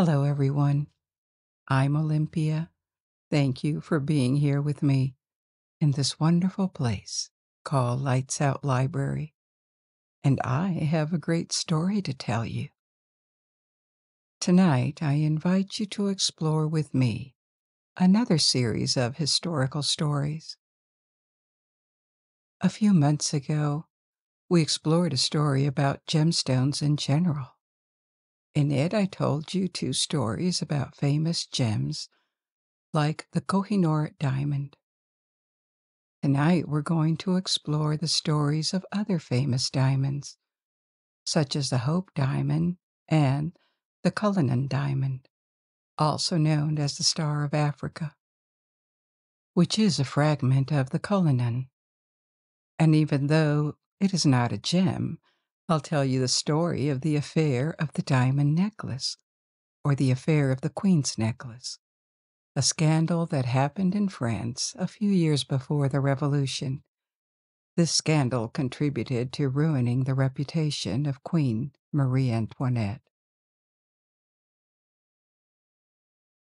Hello, everyone. I'm Olimpia. Thank you for being here with me in this wonderful place called Lights Out Library. And I have a great story to tell you. Tonight, I invite you to explore with me another series of historical stories. A few months ago, we explored a story about gemstones in general. In it, I told you two stories about famous gems like the Kohinoor diamond. Tonight, we're going to explore the stories of other famous diamonds, such as the Hope Diamond and the Cullinan Diamond, also known as the Star of Africa, which is a fragment of the Cullinan. And even though it is not a gem, I'll tell you the story of the affair of the diamond necklace, or the affair of the Queen's necklace, a scandal that happened in France a few years before the Revolution. This scandal contributed to ruining the reputation of Queen Marie Antoinette.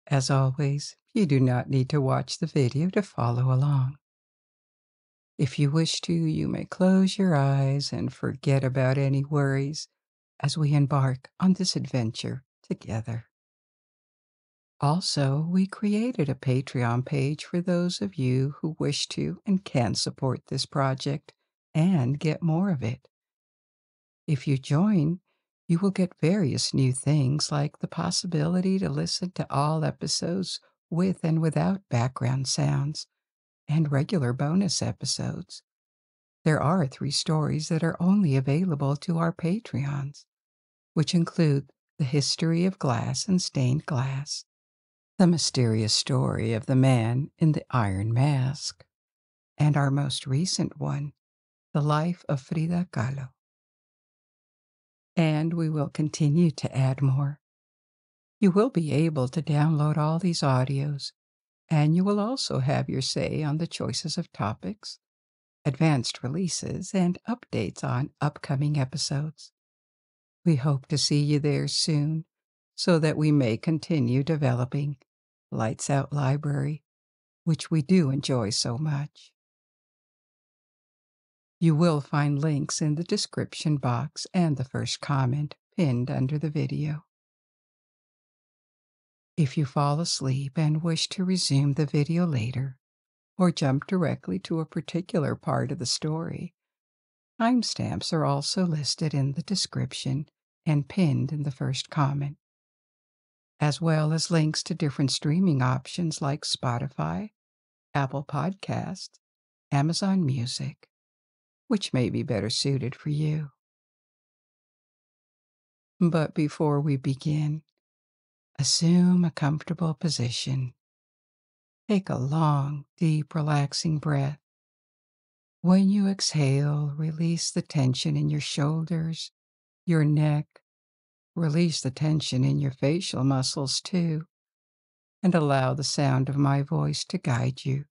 As always, you do not need to watch the video to follow along. If you wish to, you may close your eyes and forget about any worries as we embark on this adventure together. Also, we created a Patreon page for those of you who wish to and can support this project and get more of it. If you join, you will get various new things like the possibility to listen to all episodes with and without background sounds and regular bonus episodes. There are three stories that are only available to our Patreons, which include The History of Glass and Stained Glass, The Mysterious Story of the Man in the Iron Mask, and our most recent one, The Life of Frida Kahlo. And we will continue to add more. You will be able to download all these audios and you will also have your say on the choices of topics, advanced releases, and updates on upcoming episodes. We hope to see you there soon so that we may continue developing Lights Out Library, which we do enjoy so much. You will find links in the description box and the first comment pinned under the video. If you fall asleep and wish to resume the video later, or jump directly to a particular part of the story, timestamps are also listed in the description and pinned in the first comment, as well as links to different streaming options like Spotify, Apple Podcasts, Amazon Music, which may be better suited for you. But before we begin, Assume a comfortable position. Take a long, deep, relaxing breath. When you exhale, release the tension in your shoulders, your neck, release the tension in your facial muscles too, and allow the sound of my voice to guide you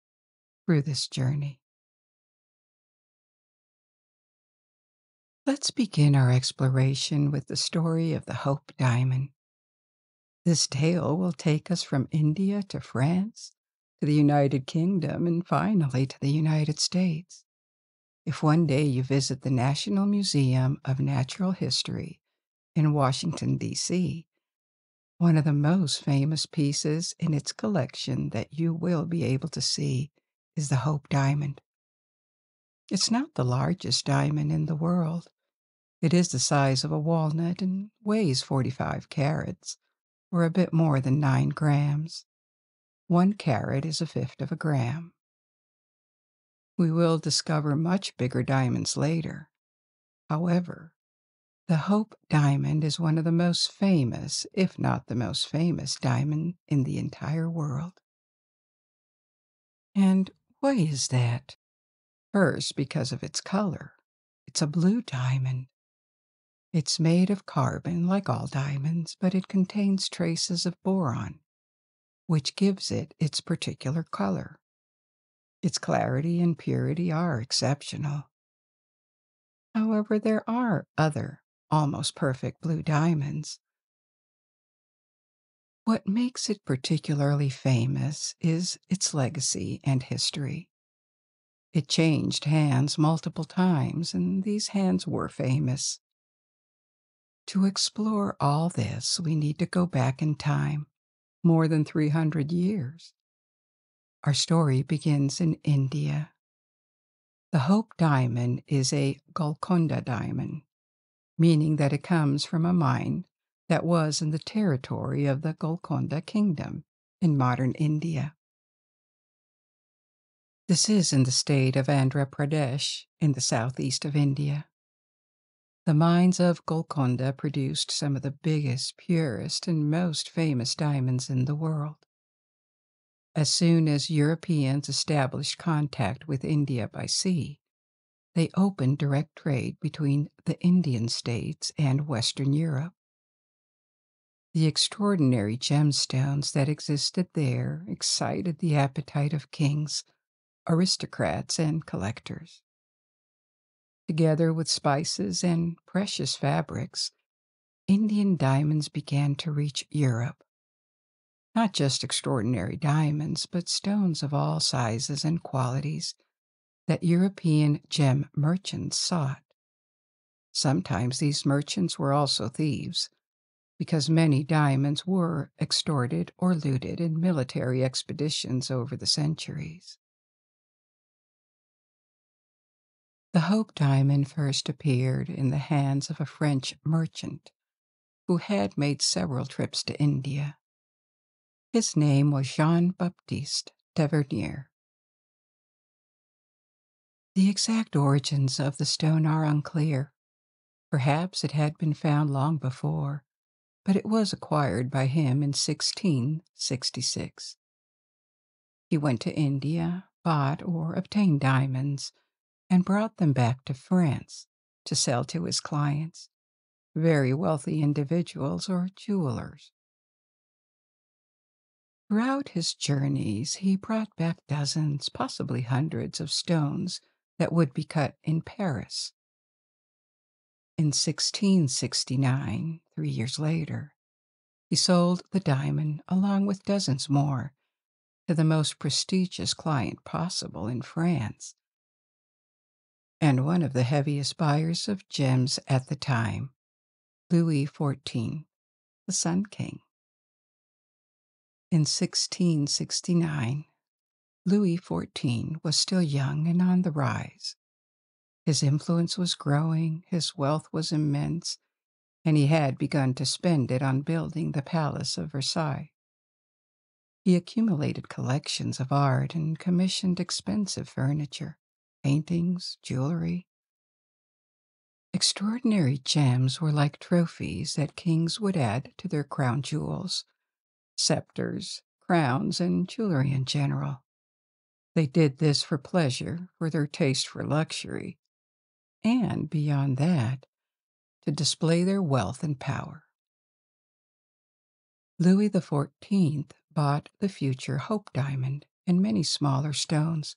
through this journey. Let's begin our exploration with the story of the Hope Diamond. This tale will take us from India to France, to the United Kingdom, and finally to the United States. If one day you visit the National Museum of Natural History in Washington, D.C., one of the most famous pieces in its collection that you will be able to see is the Hope Diamond. It's not the largest diamond in the world. It is the size of a walnut and weighs 45 carats or a bit more than 9 grams. One carat is a fifth of a gram. We will discover much bigger diamonds later. However, the Hope diamond is one of the most famous, if not the most famous, diamond in the entire world. And why is that? First, because of its color. It's a blue diamond. It's made of carbon like all diamonds, but it contains traces of boron, which gives it its particular color. Its clarity and purity are exceptional. However, there are other almost perfect blue diamonds. What makes it particularly famous is its legacy and history. It changed hands multiple times, and these hands were famous. To explore all this, we need to go back in time, more than 300 years. Our story begins in India. The Hope Diamond is a Golconda diamond, meaning that it comes from a mine that was in the territory of the Golconda Kingdom in modern India. This is in the state of Andhra Pradesh in the southeast of India. The mines of Golconda produced some of the biggest, purest, and most famous diamonds in the world. As soon as Europeans established contact with India by sea, they opened direct trade between the Indian states and Western Europe. The extraordinary gemstones that existed there excited the appetite of kings aristocrats, and collectors. Together with spices and precious fabrics, Indian diamonds began to reach Europe. Not just extraordinary diamonds, but stones of all sizes and qualities that European gem merchants sought. Sometimes these merchants were also thieves, because many diamonds were extorted or looted in military expeditions over the centuries. The Hope diamond first appeared in the hands of a French merchant who had made several trips to India. His name was Jean Baptiste Tavernier. The exact origins of the stone are unclear. Perhaps it had been found long before, but it was acquired by him in 1666. He went to India, bought or obtained diamonds, and brought them back to France to sell to his clients, very wealthy individuals or jewelers. Throughout his journeys, he brought back dozens, possibly hundreds, of stones that would be cut in Paris. In 1669, three years later, he sold the diamond along with dozens more to the most prestigious client possible in France, and one of the heaviest buyers of gems at the time, Louis XIV, the Sun King. In 1669, Louis XIV was still young and on the rise. His influence was growing, his wealth was immense, and he had begun to spend it on building the Palace of Versailles. He accumulated collections of art and commissioned expensive furniture paintings, jewelry. Extraordinary gems were like trophies that kings would add to their crown jewels, scepters, crowns, and jewelry in general. They did this for pleasure, for their taste for luxury, and beyond that, to display their wealth and power. Louis XIV bought the future Hope Diamond and many smaller stones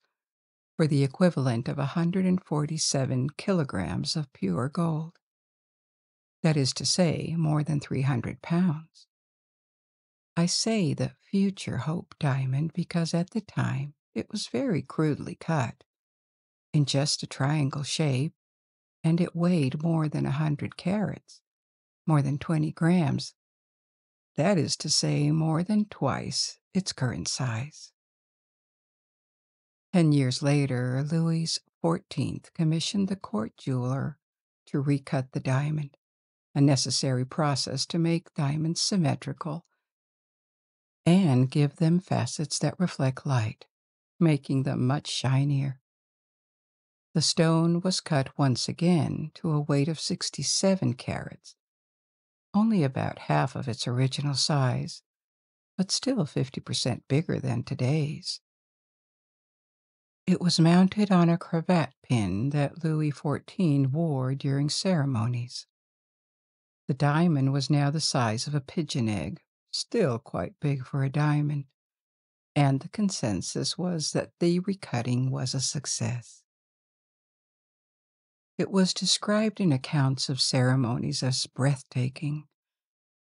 for the equivalent of 147 kilograms of pure gold. That is to say, more than 300 pounds. I say the future Hope diamond because at the time it was very crudely cut, in just a triangle shape, and it weighed more than a 100 carats, more than 20 grams. That is to say, more than twice its current size. Ten years later, Louis XIV commissioned the court jeweler to recut the diamond, a necessary process to make diamonds symmetrical and give them facets that reflect light, making them much shinier. The stone was cut once again to a weight of 67 carats, only about half of its original size, but still 50% bigger than today's. It was mounted on a cravat pin that Louis XIV wore during ceremonies. The diamond was now the size of a pigeon egg, still quite big for a diamond, and the consensus was that the recutting was a success. It was described in accounts of ceremonies as breathtaking,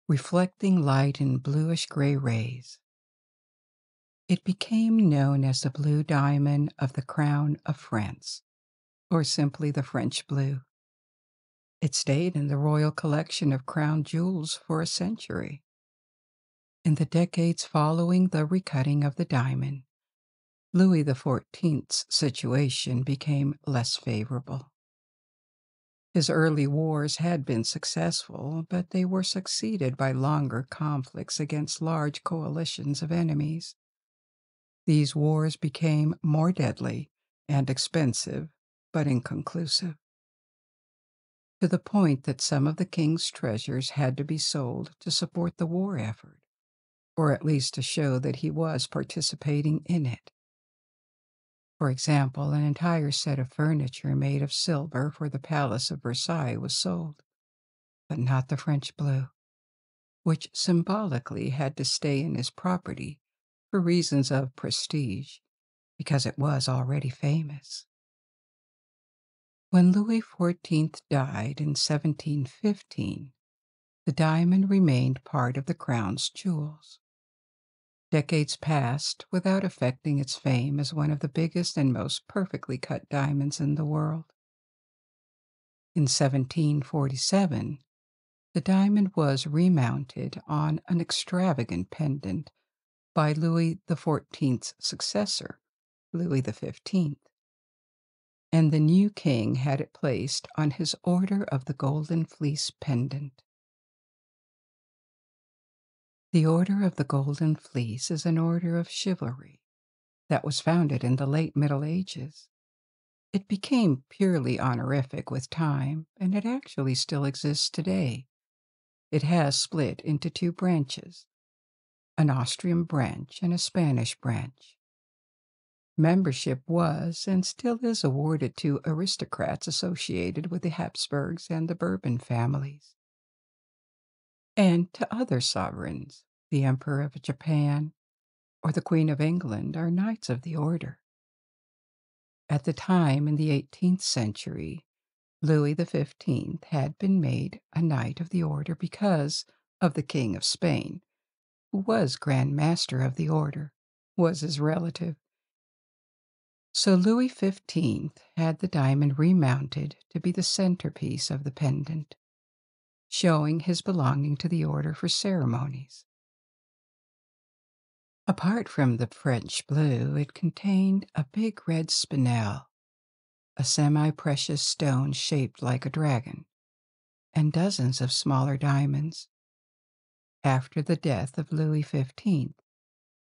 reflecting light in bluish gray rays. It became known as the blue diamond of the crown of France, or simply the French blue. It stayed in the royal collection of crown jewels for a century. In the decades following the recutting of the diamond, Louis XIV's situation became less favorable. His early wars had been successful, but they were succeeded by longer conflicts against large coalitions of enemies. These wars became more deadly and expensive, but inconclusive, to the point that some of the king's treasures had to be sold to support the war effort, or at least to show that he was participating in it. For example, an entire set of furniture made of silver for the Palace of Versailles was sold, but not the French blue, which symbolically had to stay in his property for reasons of prestige, because it was already famous. When Louis XIV died in 1715, the diamond remained part of the crown's jewels. Decades passed without affecting its fame as one of the biggest and most perfectly cut diamonds in the world. In 1747, the diamond was remounted on an extravagant pendant by Louis XIV's successor, Louis XV, and the new king had it placed on his Order of the Golden Fleece pendant. The Order of the Golden Fleece is an order of chivalry that was founded in the late Middle Ages. It became purely honorific with time, and it actually still exists today. It has split into two branches an Austrian branch and a Spanish branch. Membership was and still is awarded to aristocrats associated with the Habsburgs and the Bourbon families, and to other sovereigns, the Emperor of Japan or the Queen of England, are knights of the order. At the time in the 18th century, Louis XV had been made a Knight of the Order because of the King of Spain, who was Grand Master of the Order, was his relative. So Louis XV had the diamond remounted to be the centerpiece of the pendant, showing his belonging to the order for ceremonies. Apart from the French blue, it contained a big red spinel, a semi precious stone shaped like a dragon, and dozens of smaller diamonds, after the death of Louis XV,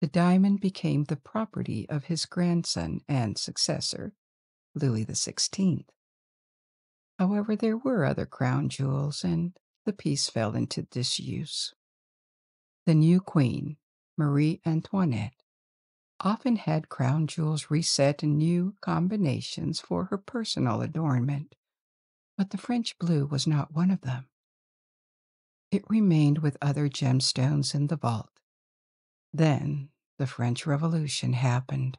the diamond became the property of his grandson and successor, Louis XVI. However, there were other crown jewels, and the piece fell into disuse. The new queen, Marie Antoinette, often had crown jewels reset in new combinations for her personal adornment, but the French blue was not one of them. It remained with other gemstones in the vault. Then the French Revolution happened.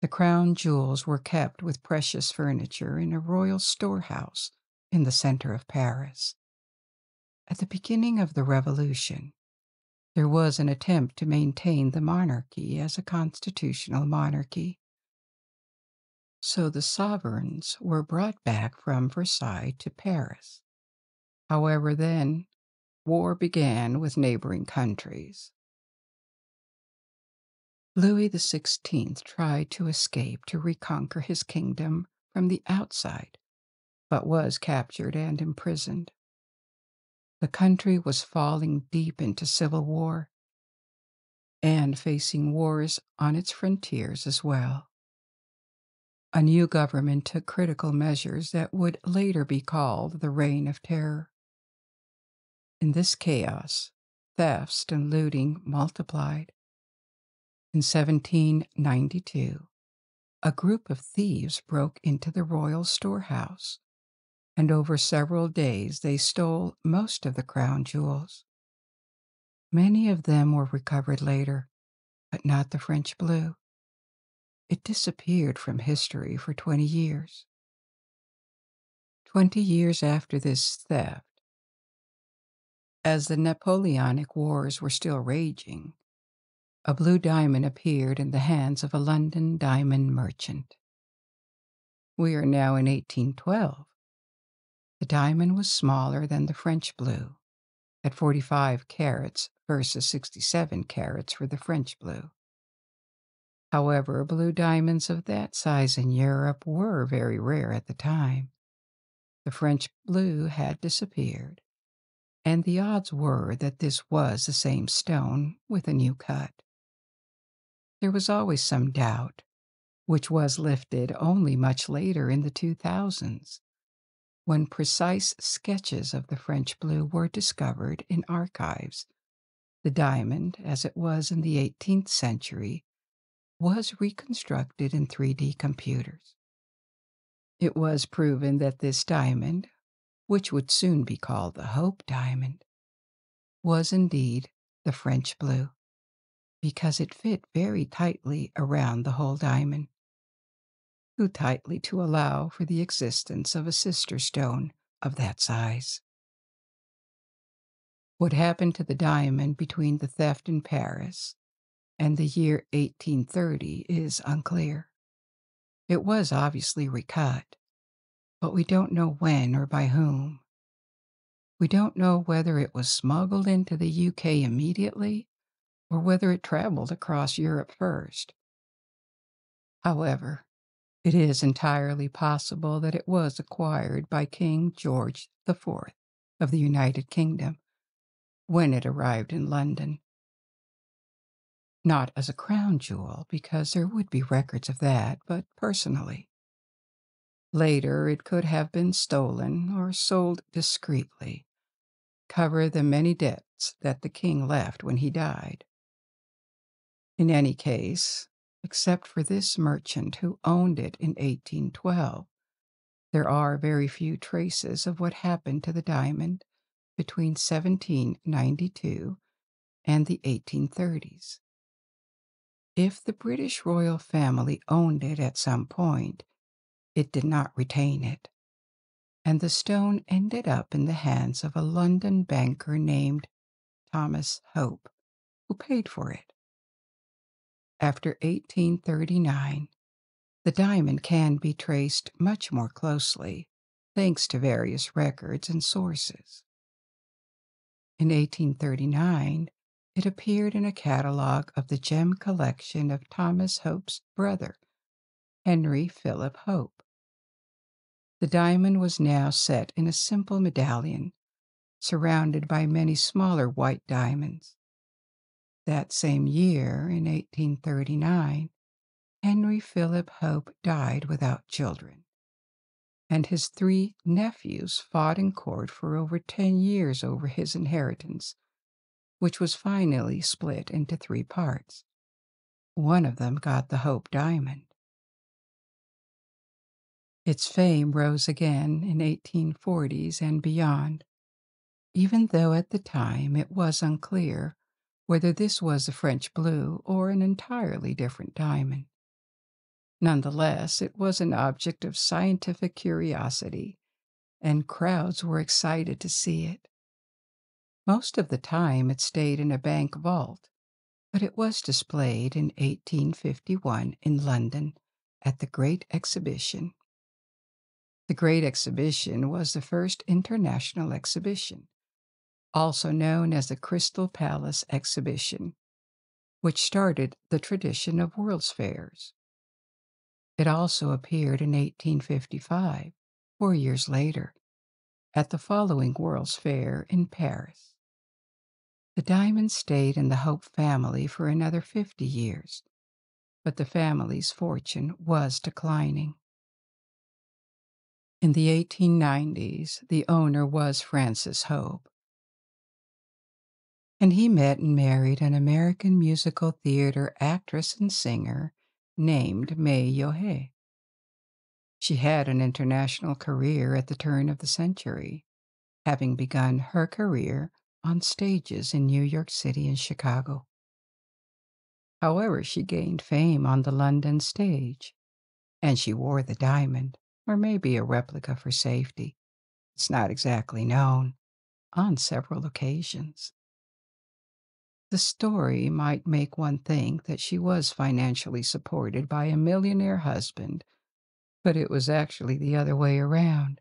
The crown jewels were kept with precious furniture in a royal storehouse in the center of Paris. At the beginning of the Revolution, there was an attempt to maintain the monarchy as a constitutional monarchy. So the sovereigns were brought back from Versailles to Paris. However, then war began with neighboring countries. Louis XVI tried to escape to reconquer his kingdom from the outside, but was captured and imprisoned. The country was falling deep into civil war and facing wars on its frontiers as well. A new government took critical measures that would later be called the Reign of Terror. In this chaos, thefts and looting multiplied. In 1792, a group of thieves broke into the royal storehouse, and over several days they stole most of the crown jewels. Many of them were recovered later, but not the French blue. It disappeared from history for 20 years. 20 years after this theft, As the Napoleonic Wars were still raging, a blue diamond appeared in the hands of a London diamond merchant. We are now in 1812. The diamond was smaller than the French blue, at 45 carats versus 67 carats for the French blue. However, blue diamonds of that size in Europe were very rare at the time. The French blue had disappeared, and the odds were that this was the same stone with a new cut. There was always some doubt, which was lifted only much later in the 2000s, when precise sketches of the French blue were discovered in archives. The diamond, as it was in the 18th century, was reconstructed in 3D computers. It was proven that this diamond, which would soon be called the Hope Diamond, was indeed the French blue, because it fit very tightly around the whole diamond. Too tightly to allow for the existence of a sister stone of that size. What happened to the diamond between the theft in Paris and the year 1830 is unclear. It was obviously recut, but we don't know when or by whom. We don't know whether it was smuggled into the UK immediately or whether it traveled across Europe first. However, it is entirely possible that it was acquired by King George IV of the United Kingdom when it arrived in London not as a crown jewel, because there would be records of that, but personally. Later, it could have been stolen or sold discreetly, cover the many debts that the king left when he died. In any case, except for this merchant who owned it in 1812, there are very few traces of what happened to the diamond between 1792 and the 1830s. If the British royal family owned it at some point, it did not retain it, and the stone ended up in the hands of a London banker named Thomas Hope, who paid for it. After 1839, the diamond can be traced much more closely, thanks to various records and sources. In 1839, it appeared in a catalogue of the gem collection of Thomas Hope's brother, Henry Philip Hope. The diamond was now set in a simple medallion, surrounded by many smaller white diamonds. That same year, in 1839, Henry Philip Hope died without children, and his three nephews fought in court for over ten years over his inheritance which was finally split into three parts. One of them got the Hope Diamond. Its fame rose again in 1840s and beyond, even though at the time it was unclear whether this was a French blue or an entirely different diamond. Nonetheless, it was an object of scientific curiosity, and crowds were excited to see it. Most of the time it stayed in a bank vault, but it was displayed in 1851 in London at the Great Exhibition. The Great Exhibition was the first international exhibition, also known as the Crystal Palace Exhibition, which started the tradition of World's Fairs. It also appeared in 1855, four years later, at the following World's Fair in Paris. The diamond stayed in the Hope family for another 50 years, but the family's fortune was declining. In the 1890s, the owner was Francis Hope, and he met and married an American musical theater actress and singer named May Yohe. She had an international career at the turn of the century, having begun her career on stages in New York City and Chicago. However, she gained fame on the London stage, and she wore the diamond, or maybe a replica for safety. It's not exactly known. on several occasions. The story might make one think that she was financially supported by a millionaire husband, but it was actually the other way around.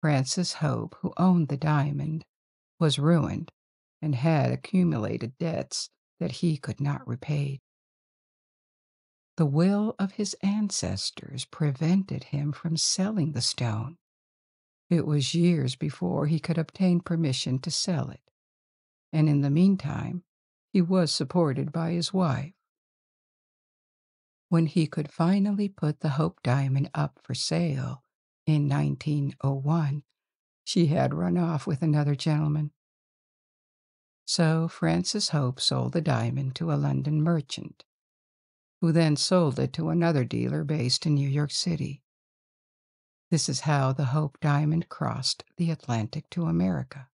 Francis Hope, who owned the diamond, was ruined and had accumulated debts that he could not repay. The will of his ancestors prevented him from selling the stone. It was years before he could obtain permission to sell it, and in the meantime, he was supported by his wife. When he could finally put the Hope diamond up for sale in 1901, she had run off with another gentleman. So Francis Hope sold the diamond to a London merchant, who then sold it to another dealer based in New York City. This is how the Hope diamond crossed the Atlantic to America.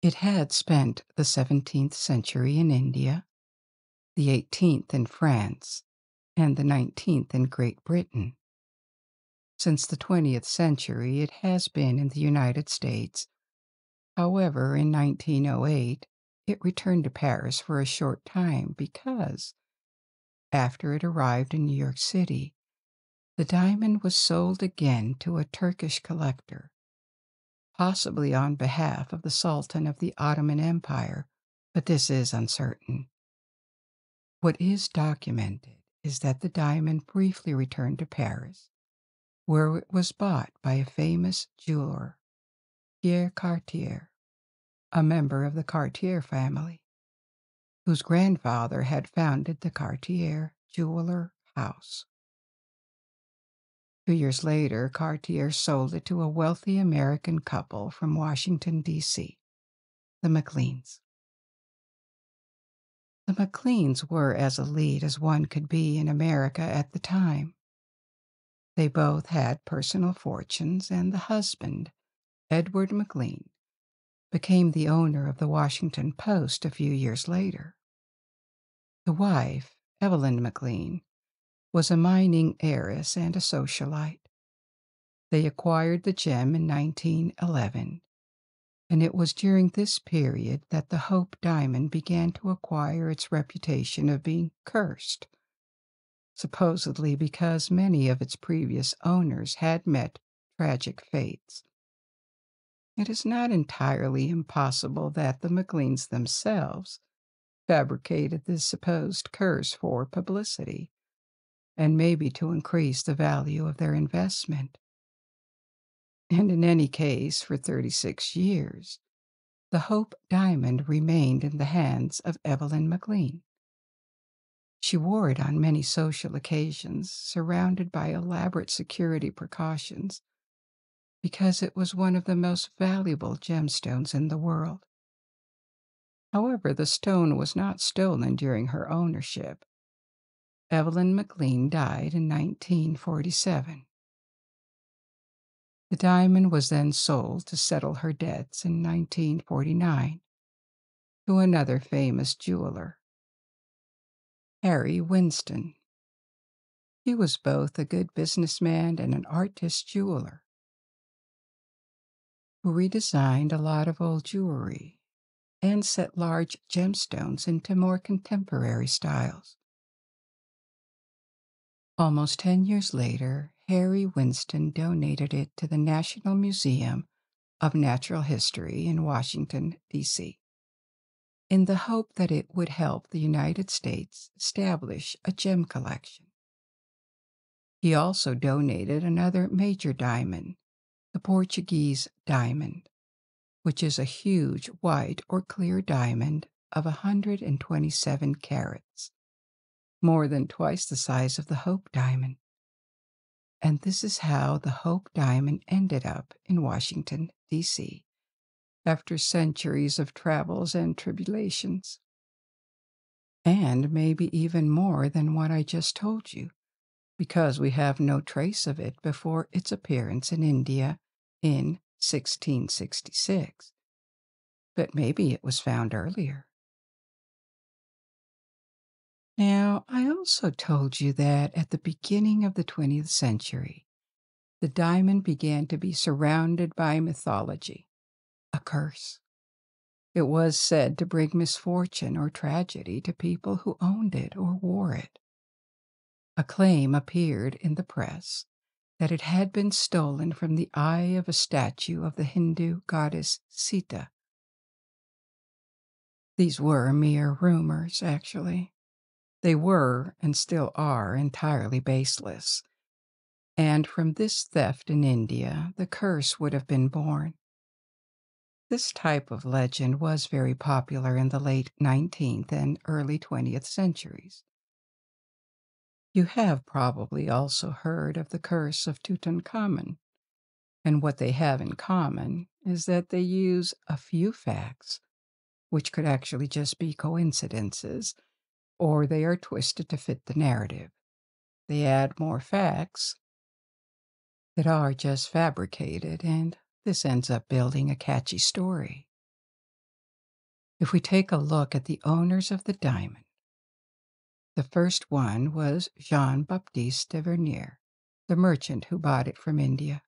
It had spent the 17th century in India, the 18th in France, and the 19th in Great Britain. Since the 20th century, it has been in the United States. However, in 1908, it returned to Paris for a short time because, after it arrived in New York City, the diamond was sold again to a Turkish collector possibly on behalf of the Sultan of the Ottoman Empire, but this is uncertain. What is documented is that the diamond briefly returned to Paris, where it was bought by a famous jeweler, Pierre Cartier, a member of the Cartier family, whose grandfather had founded the Cartier Jeweler House. Two years later, Cartier sold it to a wealthy American couple from Washington, D.C., the McLeans. The McLeans were as elite as one could be in America at the time. They both had personal fortunes, and the husband, Edward McLean, became the owner of the Washington Post a few years later. The wife, Evalyn McLean, was a mining heiress and a socialite. They acquired the gem in 1911, and it was during this period that the Hope diamond began to acquire its reputation of being cursed, supposedly because many of its previous owners had met tragic fates. It is not entirely impossible that the McLeans themselves fabricated this supposed curse for publicity and maybe to increase the value of their investment. And in any case, for 36 years, the Hope Diamond remained in the hands of Evalyn McLean. She wore it on many social occasions, surrounded by elaborate security precautions, because it was one of the most valuable gemstones in the world. However, the stone was not stolen during her ownership, Evalyn McLean died in 1947. The diamond was then sold to settle her debts in 1949 to another famous jeweler, Harry Winston. He was both a good businessman and an artist jeweler who redesigned a lot of old jewelry and set large gemstones into more contemporary styles. Almost 10 years later, Harry Winston donated it to the National Museum of Natural History in Washington, D.C., in the hope that it would help the United States establish a gem collection. He also donated another major diamond, the Portuguese diamond, which is a huge white or clear diamond of 127 carats more than twice the size of the Hope Diamond. And this is how the Hope Diamond ended up in Washington, D.C., after centuries of travels and tribulations. And maybe even more than what I just told you, because we have no trace of it before its appearance in India in 1666. But maybe it was found earlier. Now, I also told you that at the beginning of the 20th century, the diamond began to be surrounded by mythology. A curse. It was said to bring misfortune or tragedy to people who owned it or wore it. A claim appeared in the press that it had been stolen from the eye of a statue of the Hindu goddess Sita. These were mere rumors, actually. They were, and still are, entirely baseless. And from this theft in India, the curse would have been born. This type of legend was very popular in the late 19th and early 20th centuries. You have probably also heard of the curse of Tutankhamun, and what they have in common is that they use a few facts, which could actually just be coincidences, or they are twisted to fit the narrative. They add more facts that are just fabricated, and this ends up building a catchy story. If we take a look at the owners of the diamond, the first one was Jean Baptiste Tavernier, the merchant who bought it from India.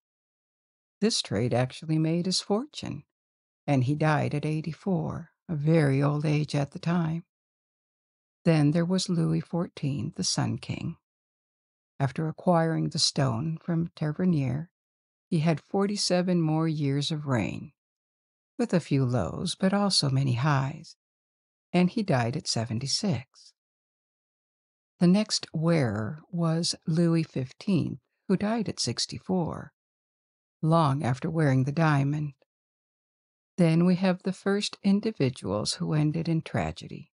This trade actually made his fortune, and he died at 84, a very old age at the time. Then there was Louis XIV, the Sun King. After acquiring the stone from Tavernier, he had 47 more years of reign, with a few lows, but also many highs, and he died at 76. The next wearer was Louis XV, who died at 64, long after wearing the diamond. Then we have the first individuals who ended in tragedy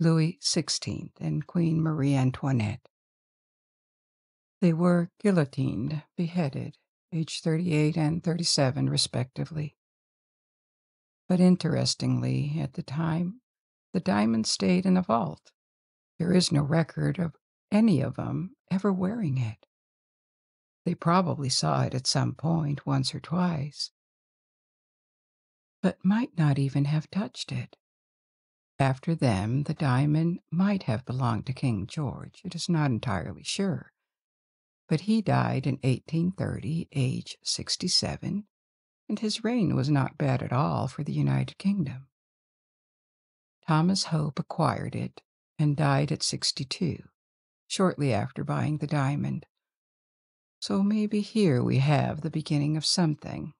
Louis XVI and Queen Marie Antoinette. They were guillotined, beheaded, aged 38 and 37, respectively. But interestingly, at the time, the diamond stayed in a vault. There is no record of any of them ever wearing it. They probably saw it at some point, once or twice, but might not even have touched it. After them, the diamond might have belonged to King George. It is not entirely sure but he died in 1830, age 67, and his reign was not bad at all for the United Kingdom. Thomas Hope acquired it and died at 62, shortly after buying the diamond. So maybe here we have the beginning of something.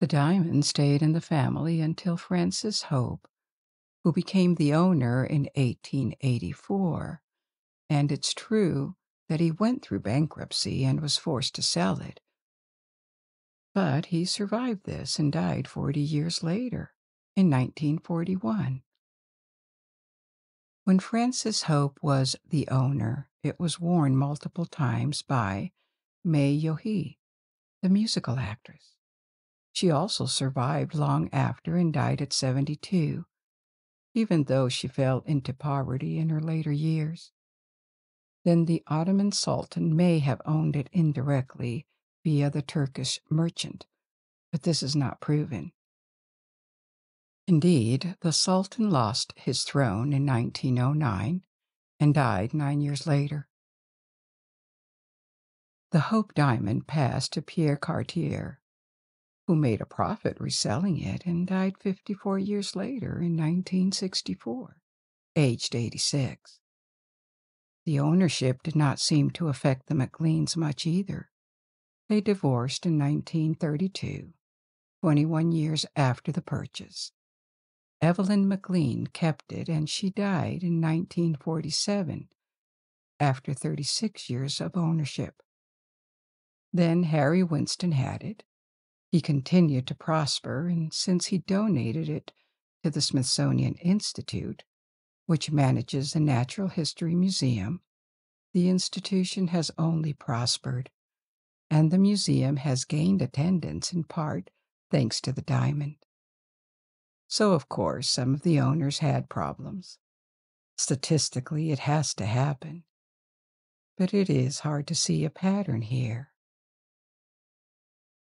The diamond stayed in the family until Francis Hope, who became the owner in 1884, and it's true that he went through bankruptcy and was forced to sell it. But he survived this and died 40 years later, in 1941. When Francis Hope was the owner, it was worn multiple times by May Yohe, the musical actress. She also survived long after and died at 72, even though she fell into poverty in her later years then the Ottoman Sultan may have owned it indirectly via the Turkish merchant, but this is not proven. Indeed, the Sultan lost his throne in 1909 and died nine years later. The Hope diamond passed to Pierre Cartier, who made a profit reselling it and died 54 years later in 1964, aged 86. The ownership did not seem to affect the McLeans much either. They divorced in 1932, 21 years after the purchase. Evalyn McLean kept it and she died in 1947 after 36 years of ownership. Then Harry Winston had it. He continued to prosper, and since he donated it to the Smithsonian Institute, which manages the Natural History Museum, the institution has only prospered, and the museum has gained attendance in part thanks to the diamond. So, of course, some of the owners had problems. Statistically, it has to happen. But it is hard to see a pattern here.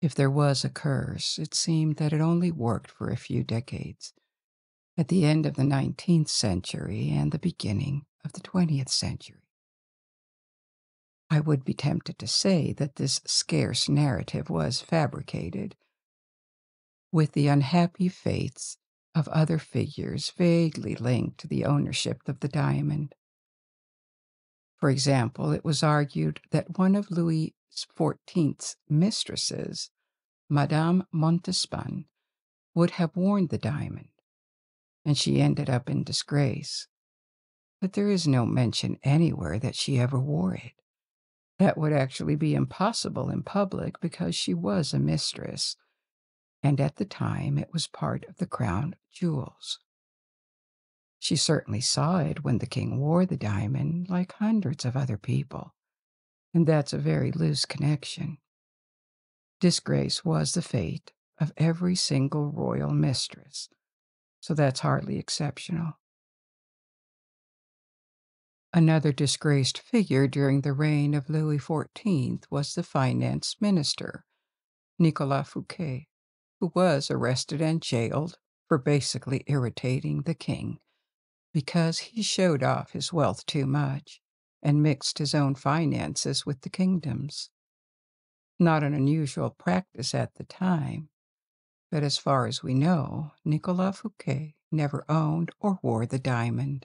If there was a curse, it seemed that it only worked for a few decades at the end of the 19th century and the beginning of the 20th century. I would be tempted to say that this scarce narrative was fabricated, with the unhappy fates of other figures vaguely linked to the ownership of the diamond. For example, it was argued that one of Louis XIV's mistresses, Madame Montespan, would have worn the diamond, and she ended up in disgrace. But there is no mention anywhere that she ever wore it. That would actually be impossible in public because she was a mistress, and at the time it was part of the crown jewels. She certainly saw it when the king wore the diamond, like hundreds of other people, and that's a very loose connection. Disgrace was the fate of every single royal mistress, so that's hardly exceptional. Another disgraced figure during the reign of Louis XIV was the finance minister, Nicolas Fouquet, who was arrested and jailed for basically irritating the king because he showed off his wealth too much and mixed his own finances with the kingdom's. Not an unusual practice at the time, but as far as we know, Nicolas Fouquet never owned or wore the diamond.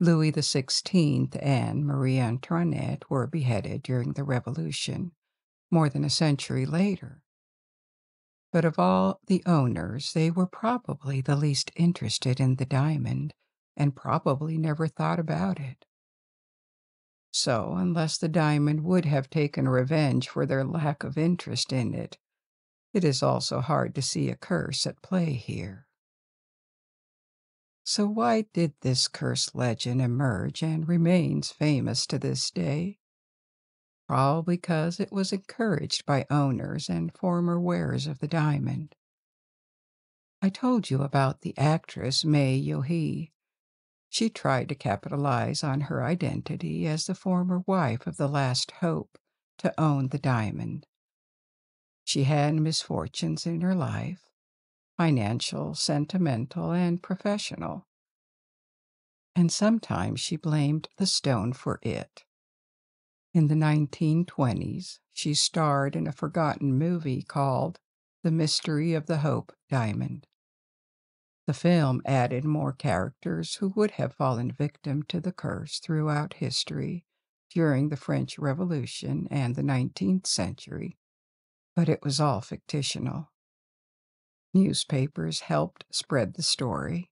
Louis XVI and Marie Antoinette were beheaded during the Revolution, more than a century later. But of all the owners, they were probably the least interested in the diamond and probably never thought about it. So, unless the diamond would have taken revenge for their lack of interest in it, it is also hard to see a curse at play here. So, why did this curse legend emerge and remains famous to this day? Probably because it was encouraged by owners and former wearers of the diamond. I told you about the actress May Yohe. She tried to capitalize on her identity as the former wife of the last hope to own the diamond. She had misfortunes in her life financial, sentimental, and professional. And sometimes she blamed the stone for it. In the 1920s, she starred in a forgotten movie called The Mystery of the Hope Diamond. The film added more characters who would have fallen victim to the curse throughout history during the French Revolution and the 19th century, but it was all fictional. Newspapers helped spread the story.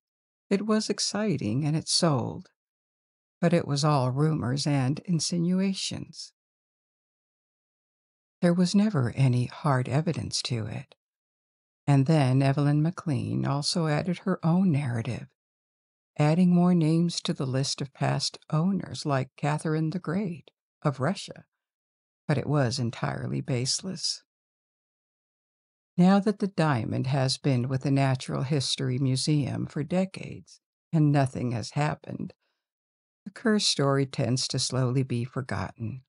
It was exciting and it sold but it was all rumors and insinuations. There was never any hard evidence to it. And then Evalyn McLean also added her own narrative, adding more names to the list of past owners like Catherine the Great of Russia, but it was entirely baseless. Now that the diamond has been with the Natural History Museum for decades and nothing has happened, the curse story tends to slowly be forgotten.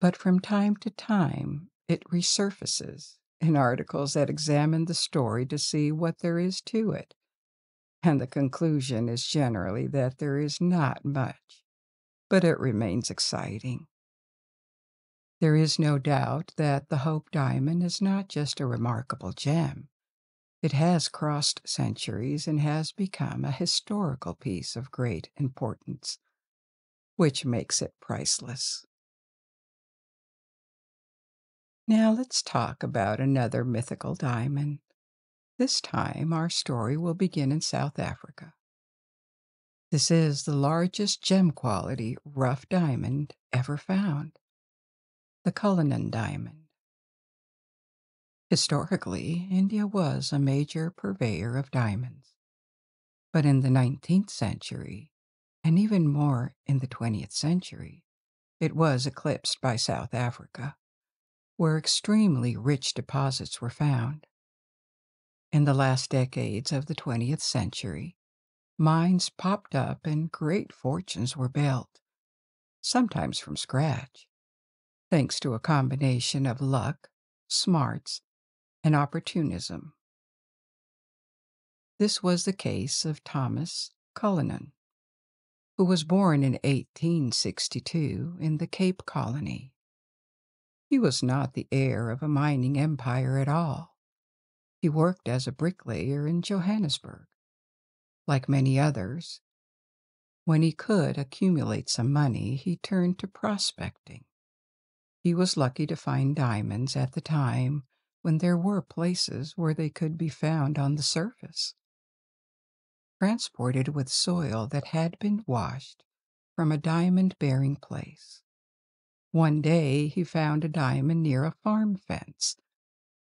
But from time to time, it resurfaces in articles that examine the story to see what there is to it. And the conclusion is generally that there is not much, but it remains exciting. There is no doubt that the Hope Diamond is not just a remarkable gem, it has crossed centuries and has become a historical piece of great importance, which makes it priceless. Now let's talk about another mythical diamond. This time, our story will begin in South Africa. This is the largest gem quality rough diamond ever found, the Cullinan diamond. Historically, India was a major purveyor of diamonds. But in the 19th century, and even more in the 20th century, it was eclipsed by South Africa, where extremely rich deposits were found. In the last decades of the 20th century, mines popped up and great fortunes were built, sometimes from scratch, thanks to a combination of luck, smarts, and opportunism. This was the case of Thomas Cullinan, who was born in 1862 in the Cape Colony. He was not the heir of a mining empire at all. He worked as a bricklayer in Johannesburg. Like many others, when he could accumulate some money, he turned to prospecting. He was lucky to find diamonds at the time when there were places where they could be found on the surface. Transported with soil that had been washed from a diamond bearing place. One day he found a diamond near a farm fence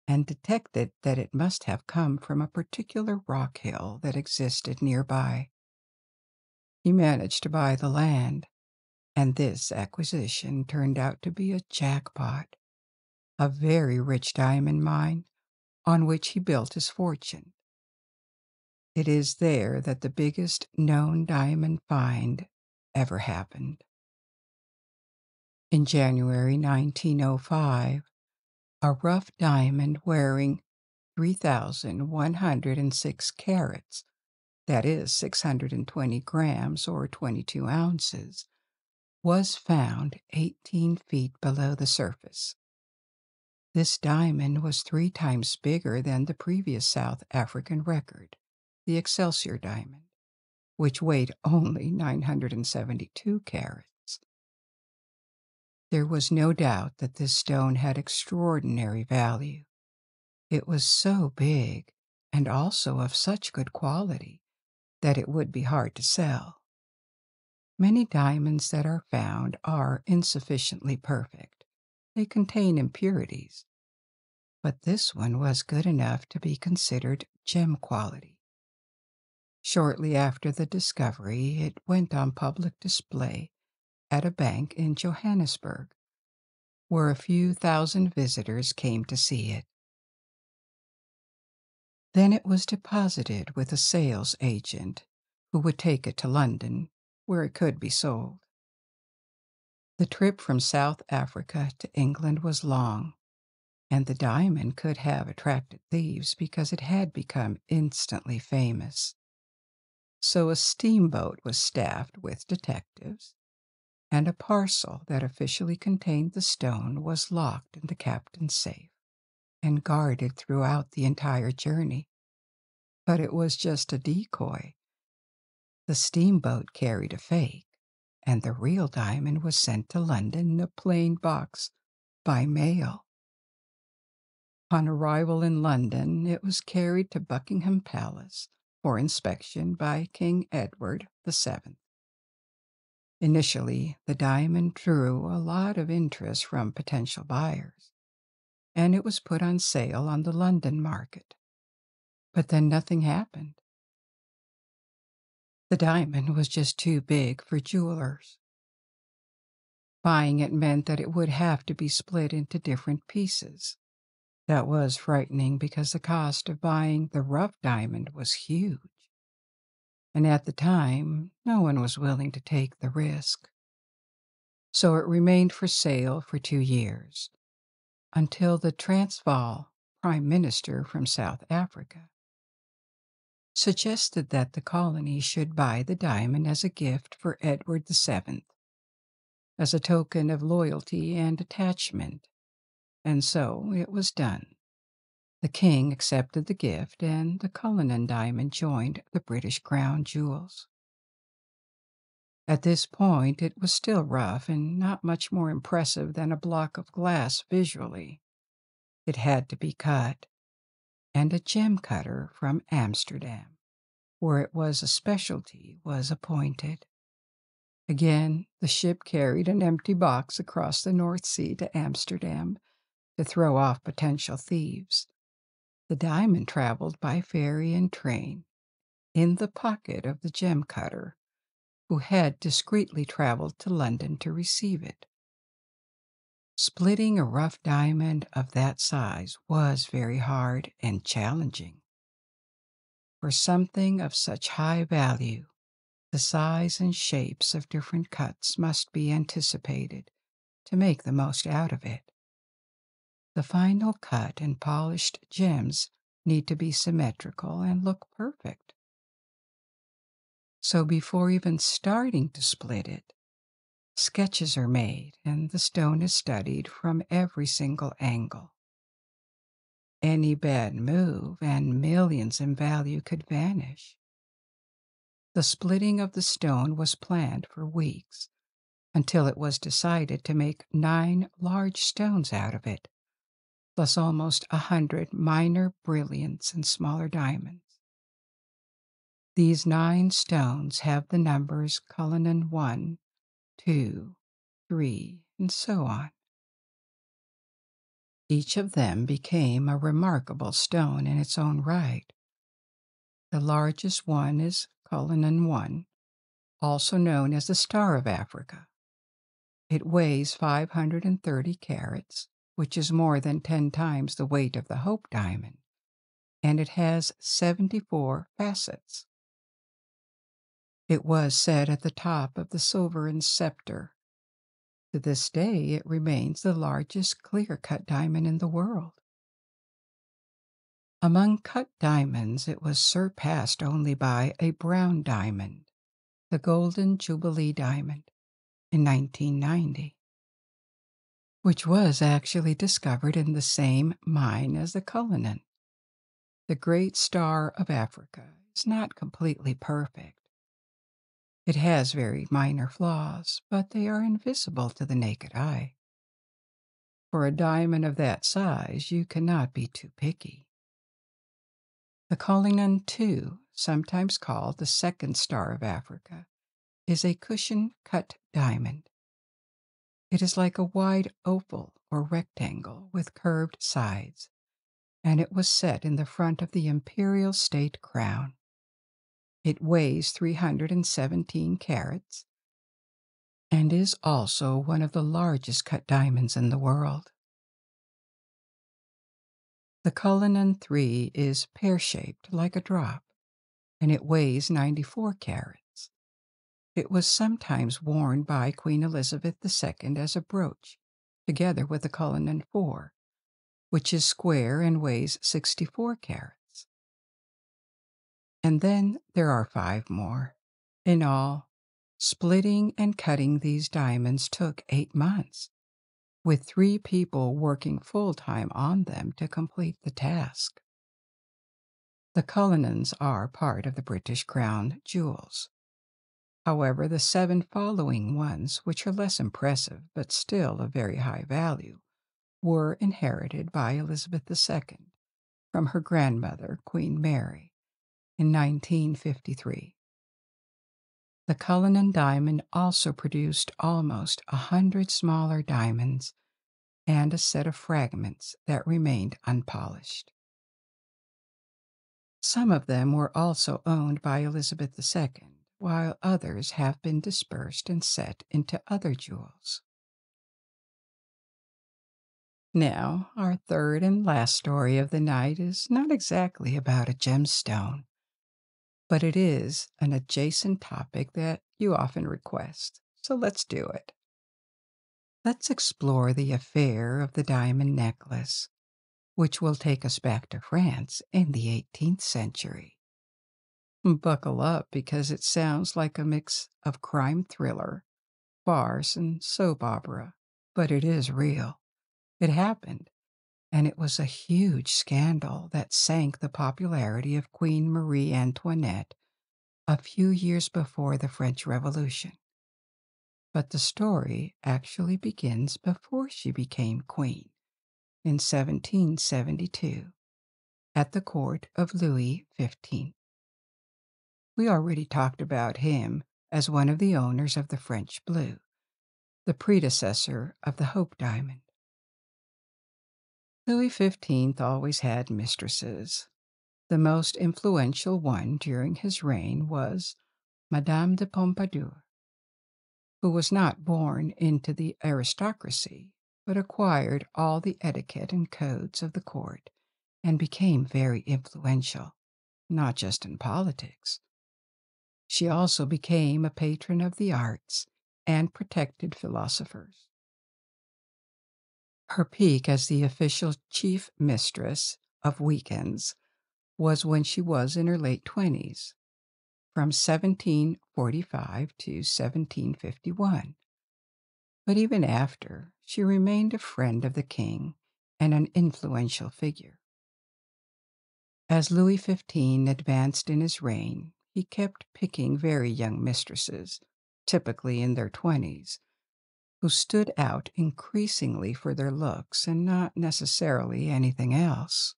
and detected that it must have come from a particular rock hill that existed nearby. He managed to buy the land, and this acquisition turned out to be a jackpot, a very rich diamond mine on which he built his fortune. It is there that the biggest known diamond find ever happened. In January 1905, a rough diamond wearing 3,106 carats, that is 620 grams or 22 ounces, was found 18 feet below the surface. This diamond was three times bigger than the previous South African record, the Excelsior diamond, which weighed only 972 carats. There was no doubt that this stone had extraordinary value. It was so big and also of such good quality that it would be hard to sell. Many diamonds that are found are insufficiently perfect. They contain impurities. But this one was good enough to be considered gem quality. Shortly after the discovery, it went on public display at a bank in Johannesburg, where a few thousand visitors came to see it. Then it was deposited with a sales agent who would take it to London, where it could be sold. The trip from South Africa to England was long, and the diamond could have attracted thieves because it had become instantly famous. So a steamboat was staffed with detectives and a parcel that officially contained the stone was locked in the captain's safe and guarded throughout the entire journey. But it was just a decoy. The steamboat carried a fake, and the real diamond was sent to London in a plain box by mail. On arrival in London, it was carried to Buckingham Palace for inspection by King Edward VII. Initially, the diamond drew a lot of interest from potential buyers, and it was put on sale on the London market. But then nothing happened. The diamond was just too big for jewelers. Buying it meant that it would have to be split into different pieces. That was frightening because the cost of buying the rough diamond was huge and at the time, no one was willing to take the risk. So it remained for sale for two years, until the Transvaal Prime Minister from South Africa suggested that the colony should buy the diamond as a gift for Edward VII, as a token of loyalty and attachment, and so it was done. The king accepted the gift, and the Cullinan diamond joined the British crown jewels. At this point, it was still rough and not much more impressive than a block of glass visually. It had to be cut, and a gem cutter from Amsterdam, where it was a specialty, was appointed. Again, the ship carried an empty box across the North Sea to Amsterdam to throw off potential thieves. The diamond traveled by ferry and train in the pocket of the gem cutter, who had discreetly traveled to London to receive it. Splitting a rough diamond of that size was very hard and challenging. For something of such high value, the size and shapes of different cuts must be anticipated to make the most out of it. The final cut and polished gems need to be symmetrical and look perfect. So before even starting to split it, Sketches are made, and the stone is studied from every single angle. Any bad move, and millions in value could vanish. The splitting of the stone was planned for weeks, until it was decided to make nine large stones out of it, plus almost a hundred minor brilliants and smaller diamonds. These nine stones have the numbers Cullinan 1, 2, 3, and so on. Each of them became a remarkable stone in its own right. The largest one is Cullinan 1, also known as the Star of Africa. It weighs 530 carats, which is more than 10 times the weight of the Hope diamond, and it has 74 facets. It was set at the top of the sovereign scepter. To this day, it remains the largest clear cut diamond in the world. Among cut diamonds, it was surpassed only by a brown diamond, the Golden Jubilee diamond, in 1990, which was actually discovered in the same mine as the Cullinan. The Great Star of Africa is not completely perfect it has very minor flaws, but they are invisible to the naked eye. For a diamond of that size, you cannot be too picky. The Cullinan II, sometimes called the second star of Africa, is a cushion cut diamond. It is like a wide oval or rectangle with curved sides, and it was set in the front of the imperial state crown. It weighs 317 carats and is also one of the largest cut diamonds in the world. The Cullinan III is pear shaped like a drop, and it weighs 94 carats. It was sometimes worn by Queen Elizabeth II as a brooch, together with the Cullinan IV, which is square and weighs 64 carats. And then there are five more. In all, splitting and cutting these diamonds took eight months, with three people working full time on them to complete the task. The Cullinans are part of the British Crown jewels. However, the seven following ones, which are less impressive but still of very high value, were inherited by Elizabeth II from her grandmother, Queen Mary in 1953. The Cullinan diamond also produced almost a hundred smaller diamonds and a set of fragments that remained unpolished. Some of them were also owned by Elizabeth II, while others have been dispersed and set into other jewels. Now, our third and last story of the night is not exactly about a gemstone but it is an adjacent topic that you often request. So let's do it. Let's explore the affair of the diamond necklace, which will take us back to France in the 18th century. Buckle up because it sounds like a mix of crime thriller, farce, and soap opera, but it is real. It happened, and it was a huge scandal that sank the popularity of Queen Marie Antoinette a few years before the French Revolution. But the story actually begins before she became queen, in 1772, at the court of Louis XV. We already talked about him as one of the owners of the French blue, the predecessor of the Hope diamond. Louis XV always had mistresses. The most influential one during his reign was Madame de Pompadour, who was not born into the aristocracy, but acquired all the etiquette and codes of the court and became very influential, not just in politics. She also became a patron of the arts and protected philosophers. Her peak as the official chief mistress of weekends was when she was in her late 20s, from 1745 to 1751, But even after, she remained a friend of the king and an influential figure. As Louis XV advanced in his reign, he kept picking very young mistresses, typically in their twenties, who stood out increasingly for their looks and not necessarily anything else.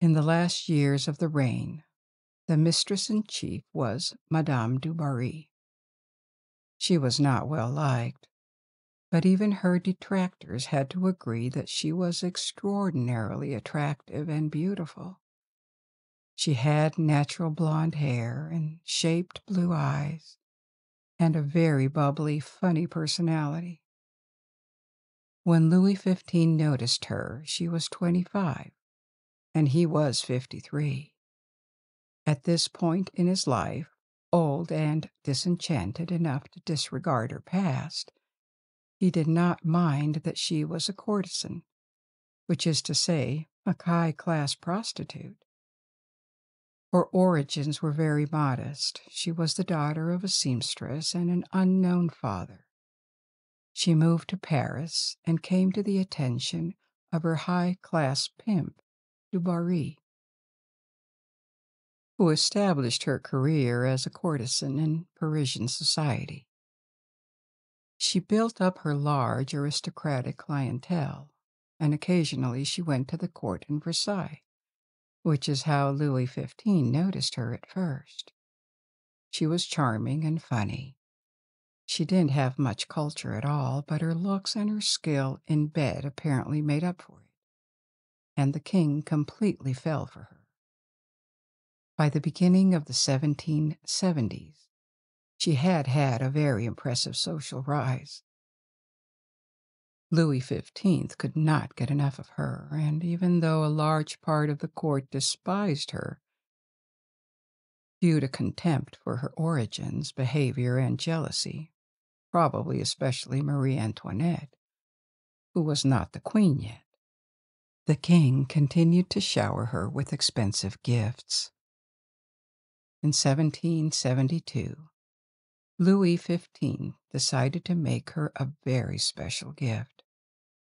In the last years of the reign, the mistress in chief was Madame du Barry. She was not well liked, but even her detractors had to agree that she was extraordinarily attractive and beautiful. She had natural blonde hair and shaped blue eyes, and a very bubbly, funny personality. When Louis XV noticed her, she was 25, and he was 53. At this point in his life, old and disenchanted enough to disregard her past, he did not mind that she was a courtesan, which is to say, a high class prostitute. Her origins were very modest. She was the daughter of a seamstress and an unknown father. She moved to Paris and came to the attention of her high class pimp, Dubarry, who established her career as a courtesan in Parisian society. She built up her large aristocratic clientele, and occasionally she went to the court in Versailles which is how Louis XV noticed her at first. She was charming and funny. She didn't have much culture at all, but her looks and her skill in bed apparently made up for it. And the king completely fell for her. By the beginning of the 1770s, she had had a very impressive social rise. Louis XV could not get enough of her, and even though a large part of the court despised her due to contempt for her origins, behavior, and jealousy, probably especially Marie Antoinette, who was not the queen yet, the king continued to shower her with expensive gifts. In 1772, Louis XV decided to make her a very special gift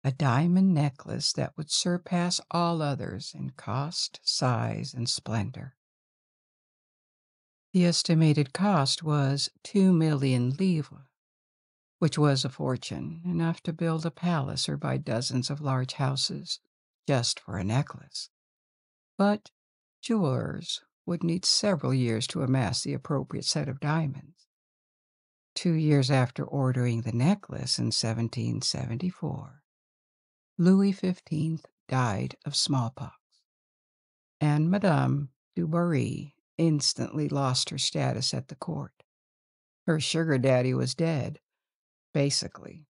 a diamond necklace that would surpass all others in cost, size, and splendor. The estimated cost was two million livres, which was a fortune, enough to build a palace or buy dozens of large houses just for a necklace. But jewelers would need several years to amass the appropriate set of diamonds. Two years after ordering the necklace in 1774, Louis XV died of smallpox, and Madame du Barry instantly lost her status at the court. Her sugar daddy was dead, basically,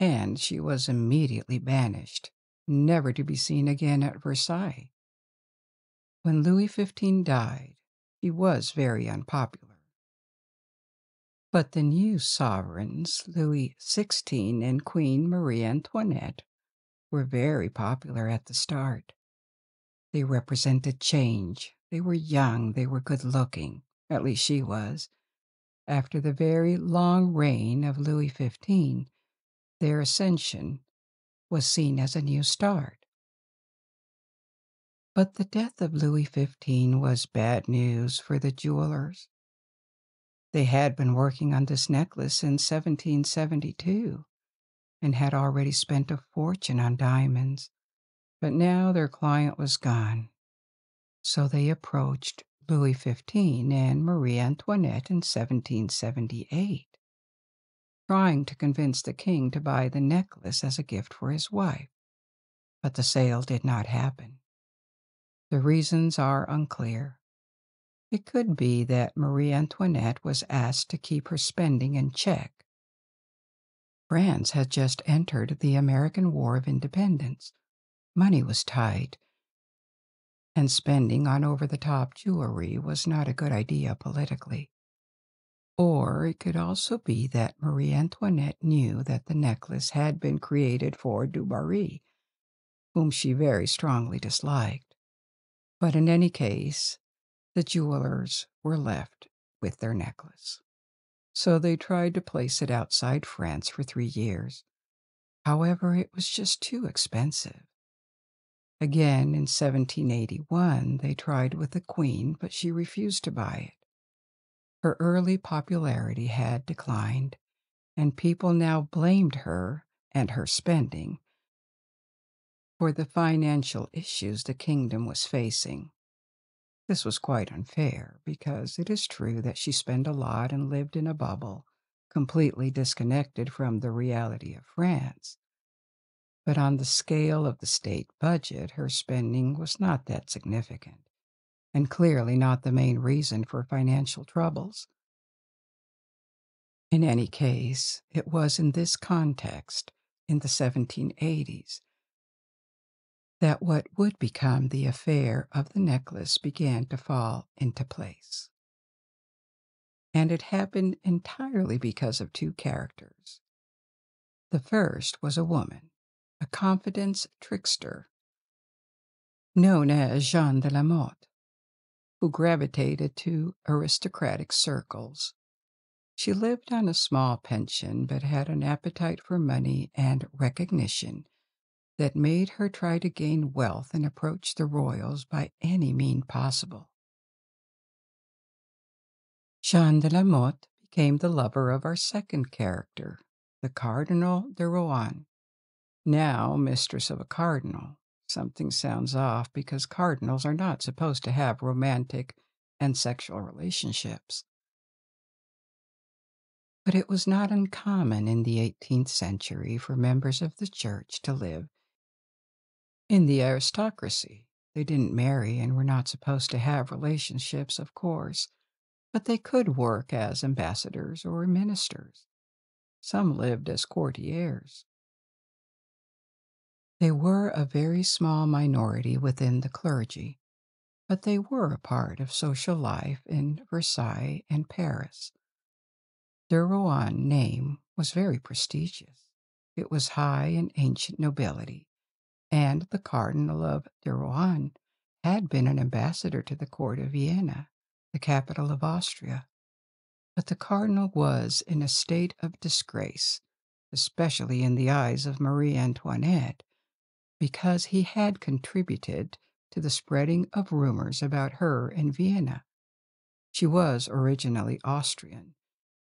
and she was immediately banished, never to be seen again at Versailles. When Louis XV died, he was very unpopular. But the new sovereigns, Louis XVI and Queen Marie Antoinette, were very popular at the start. They represented change. They were young, they were good looking, at least she was. After the very long reign of Louis XV, their ascension was seen as a new start. But the death of Louis XV was bad news for the jewelers. They had been working on this necklace since 1772 and had already spent a fortune on diamonds, but now their client was gone. So they approached Louis XV and Marie Antoinette in 1778, trying to convince the king to buy the necklace as a gift for his wife. But the sale did not happen. The reasons are unclear. It could be that Marie Antoinette was asked to keep her spending in check. France had just entered the American War of Independence. Money was tight, and spending on over the top jewelry was not a good idea politically. Or it could also be that Marie Antoinette knew that the necklace had been created for Du Barry, whom she very strongly disliked. But in any case, the jewelers were left with their necklace. so they tried to place it outside France for three years. However, it was just too expensive. Again, in 1781, they tried with the Queen, but she refused to buy it. Her early popularity had declined, and people now blamed her and her spending for the financial issues the kingdom was facing. This was quite unfair because it is true that she spent a lot and lived in a bubble, completely disconnected from the reality of France. But on the scale of the state budget, her spending was not that significant, and clearly not the main reason for financial troubles. In any case, it was in this context, in the 1780s, that what would become the affair of the necklace began to fall into place. And it happened entirely because of two characters. The first was a woman, a confidence trickster, known as Jeanne de la Motte, who gravitated to aristocratic circles. She lived on a small pension, but had an appetite for money and recognition that made her try to gain wealth and approach the royals by any mean possible. Jeanne de la Motte became the lover of our second character, the Cardinal de Rohan. Now, mistress of a cardinal, something sounds off because cardinals are not supposed to have romantic and sexual relationships. But it was not uncommon in the 18th century for members of the church to live in the aristocracy. They didn't marry and were not supposed to have relationships, of course, but they could work as ambassadors or ministers. Some lived as courtiers. They were a very small minority within the clergy, but they were a part of social life in Versailles and Paris. De Rohan name was very prestigious. It was high in ancient nobility, and the Cardinal of de Rohan had been an ambassador to the court of Vienna, the capital of Austria. But the cardinal was in a state of disgrace, especially in the eyes of Marie Antoinette, because he had contributed to the spreading of rumors about her in Vienna. She was originally Austrian,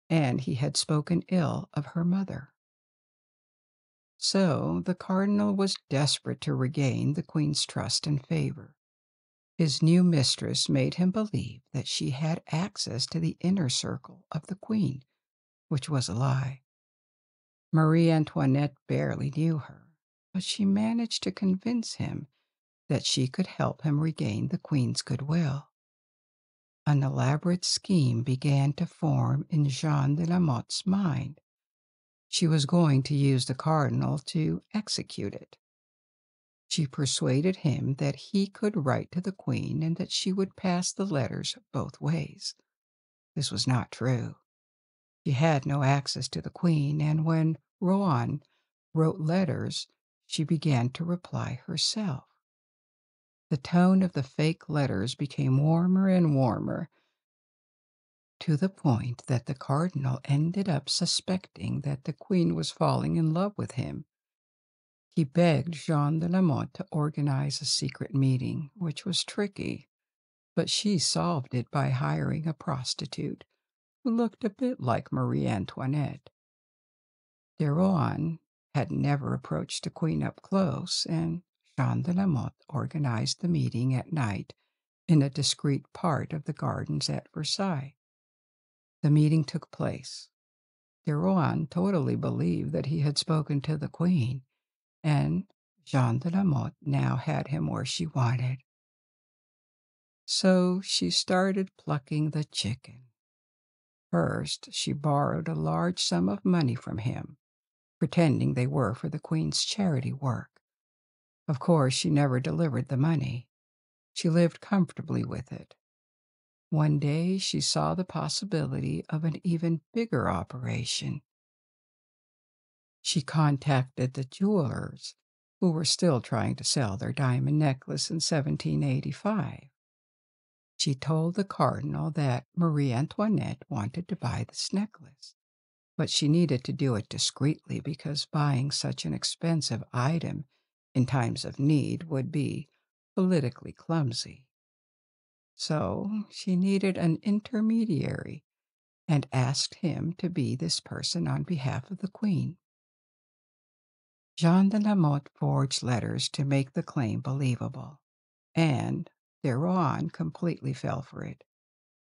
and he had spoken ill of her mother. So the cardinal was desperate to regain the queen's trust and favor. His new mistress made him believe that she had access to the inner circle of the queen, which was a lie. Marie Antoinette barely knew her, but she managed to convince him that she could help him regain the queen's goodwill. An elaborate scheme began to form in Jeanne de la Motte's mind. She was going to use the cardinal to execute it. She persuaded him that he could write to the queen and that she would pass the letters both ways. This was not true. She had no access to the queen, and when Rohan wrote letters, she began to reply herself. The tone of the fake letters became warmer and warmer to the point that the cardinal ended up suspecting that the queen was falling in love with him. He begged Jeanne de la Motte to organize a secret meeting, which was tricky, but she solved it by hiring a prostitute who looked a bit like Marie Antoinette. De Rohan had never approached the queen up close, and Jeanne de la Motte organized the meeting at night in a discreet part of the gardens at Versailles. The meeting took place. De Rohan totally believed that he had spoken to the queen, and Jeanne de la Motte now had him where she wanted. So she started plucking the chicken. First, she borrowed a large sum of money from him, pretending they were for the Queen's charity work. Of course, she never delivered the money. She lived comfortably with it, one day she saw the possibility of an even bigger operation. She contacted the jewelers, who were still trying to sell their diamond necklace in 1785. She told the cardinal that Marie Antoinette wanted to buy this necklace, but she needed to do it discreetly because buying such an expensive item in times of need would be politically clumsy. So she needed an intermediary and asked him to be this person on behalf of the Queen. Jeanne de la Motte forged letters to make the claim believable, and Rohan completely fell for it.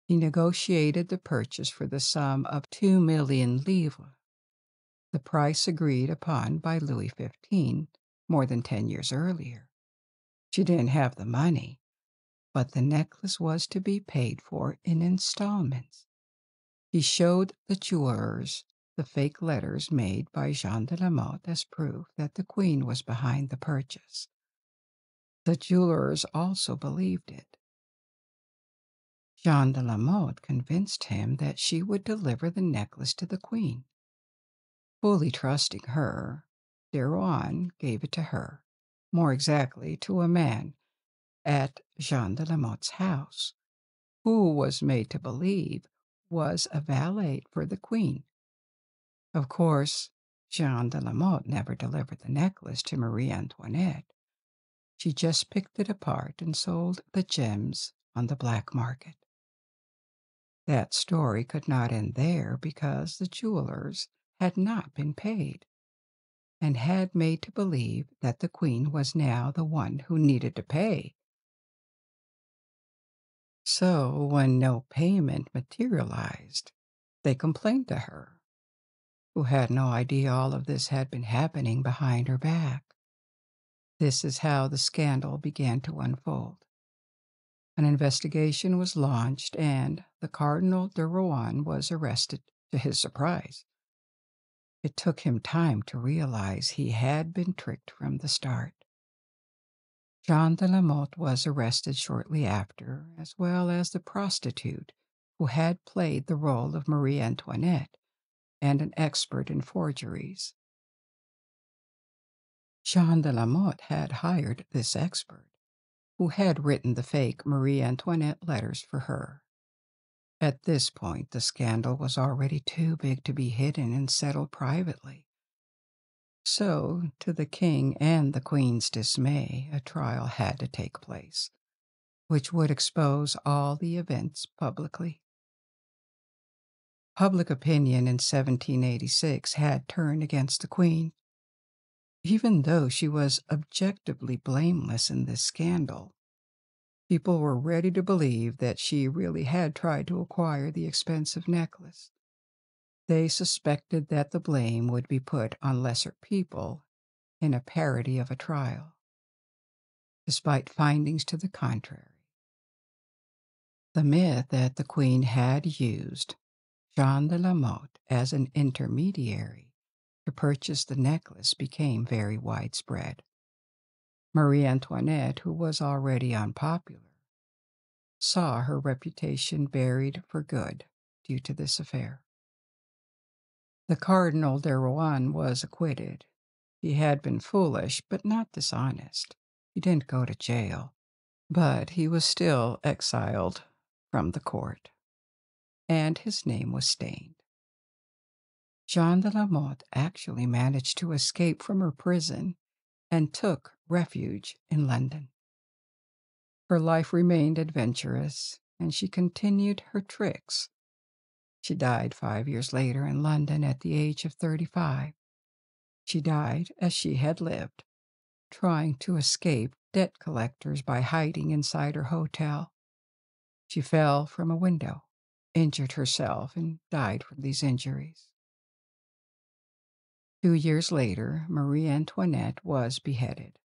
He negotiated the purchase for the sum of two million livres, the price agreed upon by Louis XV more than ten years earlier. She didn't have the money, but the necklace was to be paid for in installments. He showed the jewelers the fake letters made by Jeanne de la Motte as proof that the Queen was behind the purchase. The jewelers also believed it. Jeanne de la Motte convinced him that she would deliver the necklace to the Queen. Fully trusting her, de Rohan gave it to her, more exactly to a man at Jeanne de la Motte's house, who was made to believe was a valet for the Queen. Of course, Jeanne de la Motte never delivered the necklace to Marie Antoinette. She just picked it apart and sold the gems on the black market. That story could not end there because the jewelers had not been paid and had made to believe that the queen was now the one who needed to pay. So, when no payment materialized, they complained to her who had no idea all of this had been happening behind her back. This is how the scandal began to unfold. An investigation was launched, and the Cardinal de Rohan was arrested to his surprise. It took him time to realize he had been tricked from the start. Jeanne de la Motte was arrested shortly after, as well as the prostitute who had played the role of Marie Antoinette and an expert in forgeries. Jeanne de la Motte had hired this expert, who had written the fake Marie Antoinette letters for her. At this point, the scandal was already too big to be hidden and settled privately. So, to the king and the queen's dismay, a trial had to take place, which would expose all the events publicly. Public opinion in 1786 had turned against the Queen. Even though she was objectively blameless in this scandal, people were ready to believe that she really had tried to acquire the expensive necklace. They suspected that the blame would be put on lesser people in a parody of a trial, despite findings to the contrary. The myth that the Queen had used Jeanne de la Motte as an intermediary to purchase the necklace became very widespread. Marie Antoinette, who was already unpopular, saw her reputation buried for good due to this affair. The Cardinal de Rohan was acquitted. He had been foolish, but not dishonest. He didn't go to jail, but he was still exiled from the court and his name was stained. Jeanne de la Motte actually managed to escape from her prison and took refuge in London. Her life remained adventurous, and she continued her tricks. She died five years later in London at the age of 35. She died as she had lived, trying to escape debt collectors by hiding inside her hotel. She fell from a window injured herself and died from these injuries. Two years later, Marie Antoinette was beheaded.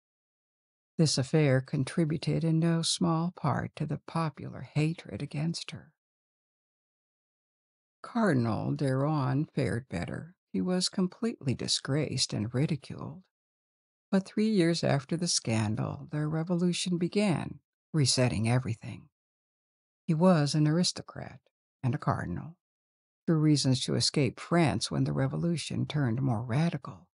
This affair contributed in no small part to the popular hatred against her. Cardinal de Rohan fared better. He was completely disgraced and ridiculed. But three years after the scandal, the revolution began, resetting everything. He was an aristocrat, and a cardinal, through reasons to escape France when the revolution turned more radical.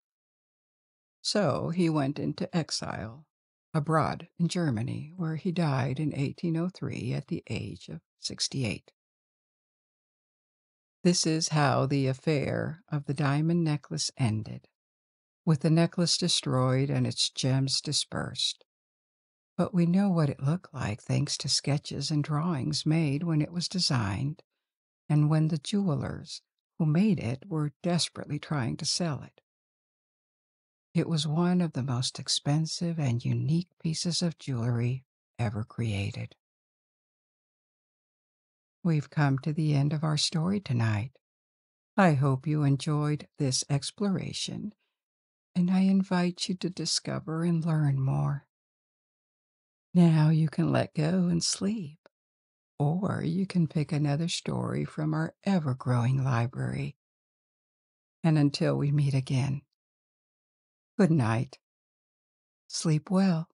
So he went into exile, abroad in Germany, where he died in 1803 at the age of 68. This is how the affair of the diamond necklace ended, with the necklace destroyed and its gems dispersed. But we know what it looked like thanks to sketches and drawings made when it was designed and when the jewelers who made it were desperately trying to sell it. It was one of the most expensive and unique pieces of jewelry ever created. We've come to the end of our story tonight. I hope you enjoyed this exploration, and I invite you to discover and learn more. Now you can let go and sleep, or you can pick another story from our ever growing library. And until we meet again, good night. Sleep well.